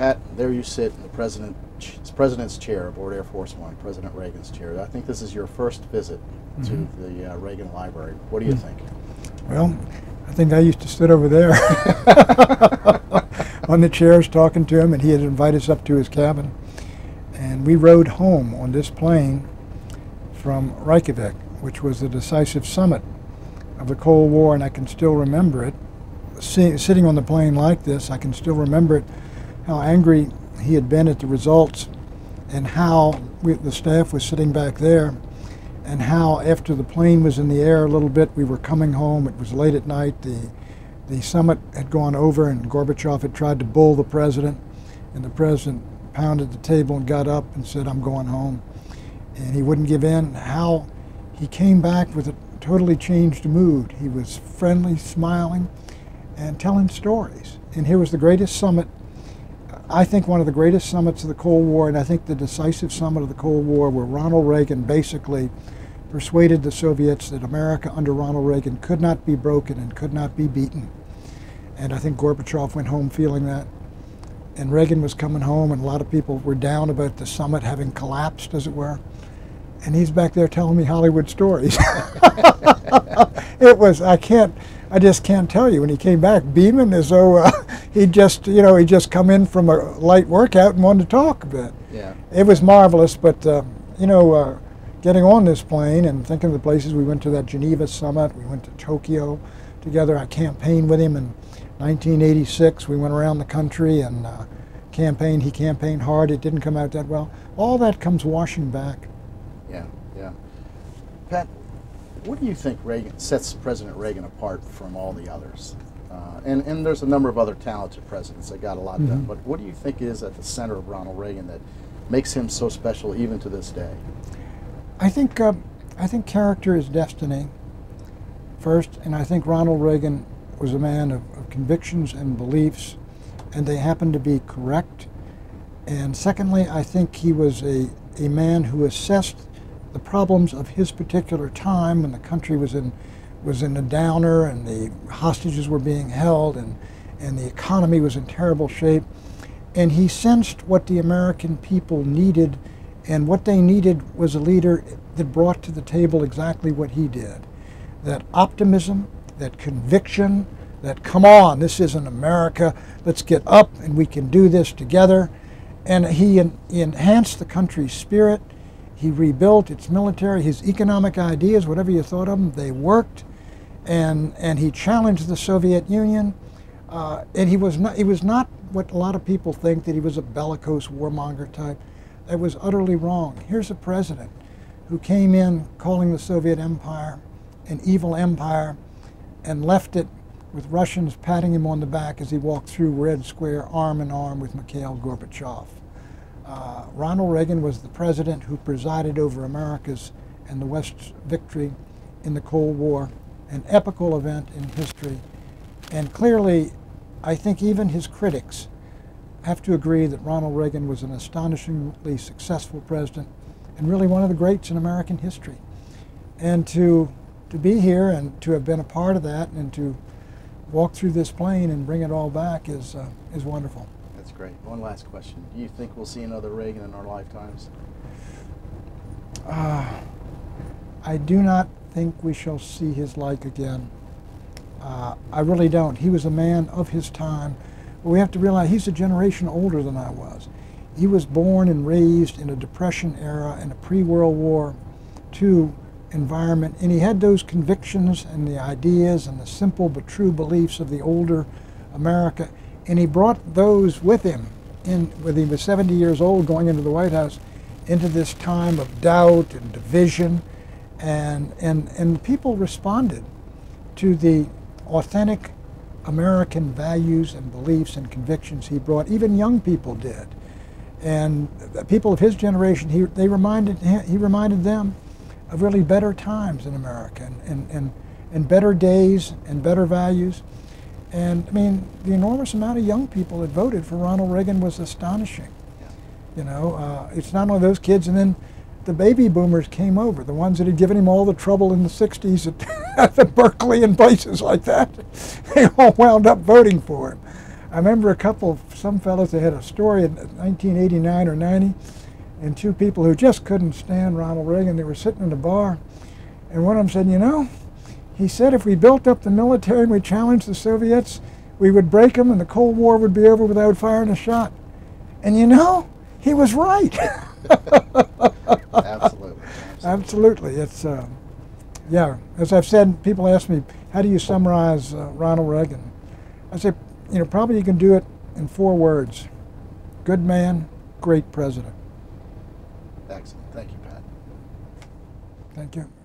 Pat, there you sit in the president, president's chair aboard Air Force One, President Reagan's chair. I think this is your first visit mm -hmm. to mm-hmm. the uh, Reagan Library. What do you mm -hmm. think? Well, I think I used to sit over there on the chairs talking to him, and he had invited us up to his cabin. And we rode home on this plane from Reykjavik, which was the decisive summit of the Cold War, and I can still remember it. See, sitting on the plane like this, I can still remember it, how angry he had been at the results, and how we, the staff was sitting back there, and how after the plane was in the air a little bit, we were coming home. It was late at night. The the summit had gone over, and Gorbachev had tried to bull the president, and the president pounded the table and got up and said, "I'm going home," and he wouldn't give in. How he came back with a totally changed mood. He was friendly, smiling, and telling stories. And here was the greatest summit, I think one of the greatest summits of the Cold War, and I think the decisive summit of the Cold War, where Ronald Reagan basically persuaded the Soviets that America under Ronald Reagan could not be broken and could not be beaten. And I think Gorbachev went home feeling that. And Reagan was coming home, and a lot of people were down about the summit having collapsed, as it were. And he's back there telling me Hollywood stories. it was, I can't, I just can't tell you. When he came back, beaming as though uh, he just, you know, he just come in from a light workout and wanted to talk a bit. Yeah. It was marvelous, but, uh, you know, uh, getting on this plane and thinking of the places we went to that Geneva summit, we went to Tokyo together. I campaigned with him in 1986, we went around the country and uh, campaigned. He campaigned hard. It didn't come out that well. All that comes washing back. Yeah, yeah. Pat, what do you think Reagan sets President Reagan apart from all the others? Uh, and, and there's a number of other talented presidents that got a lot mm -hmm. done. Mm-hmm. But what do you think is at the center of Ronald Reagan that makes him so special even to this day? I think uh, I think character is destiny first, and I think Ronald Reagan was a man of, of convictions and beliefs, and they happened to be correct. And secondly, I think he was a, a man who assessed the problems of his particular time when the country was in was in a downer and the hostages were being held and and the economy was in terrible shape and he sensed what the American people needed and what they needed was a leader that brought to the table exactly what he did that optimism that conviction that, come on, this isn't America, let's get up and we can do this together. And he, en he enhanced the country's spirit. He rebuilt its military, his economic ideas, whatever you thought of them, they worked. And, and he challenged the Soviet Union. Uh, and he was, not, he was not what a lot of people think, that he was a bellicose warmonger type. That was utterly wrong. Here's a president who came in calling the Soviet Empire an evil empire and left it with Russians patting him on the back as he walked through Red Square arm in arm with Mikhail Gorbachev. Uh, Ronald Reagan was the president who presided over America's and the West's victory in the Cold War, an epical event in history. And clearly, I think even his critics have to agree that Ronald Reagan was an astonishingly successful president and really one of the greats in American history. And to to be here and to have been a part of that and to walk through this plane and bring it all back is, uh, is wonderful. That's great. One last question. Do you think we'll see another Reagan in our lifetimes? Uh, I do not think we shall see his like again. Uh, I really don't. He was a man of his time. But we have to realize he's a generation older than I was. He was born and raised in a Depression era and a pre-World War II environment, and he had those convictions and the ideas and the simple but true beliefs of the older America, and he brought those with him in when he was 70 years old going into the White House into this time of doubt and division, and and and people responded to the authentic American values and beliefs and convictions he brought. Even young people did, and people of his generation, he they reminded he reminded them of really better times in America and, and, and, and better days and better values. And I mean, the enormous amount of young people that voted for Ronald Reagan was astonishing. Yeah. You know, uh, it's not only those kids, and then the baby boomers came over, the ones that had given him all the trouble in the 60s at, at Berkeley and places like that. They all wound up voting for him. I remember a couple, of some fellows, they had a story in 1989 or 90, and two people who just couldn't stand Ronald Reagan. They were sitting in a bar, and one of them said, You know, he said if we built up the military and we challenged the Soviets, we would break them and the Cold War would be over without firing a shot. And you know, he was right. Absolutely. Absolutely. It's, uh, yeah, as I've said, people ask me, how do you summarize uh, Ronald Reagan? I say, you know, probably you can do it in four words good man, great president. Excellent. Thank you, Pat. Thank you.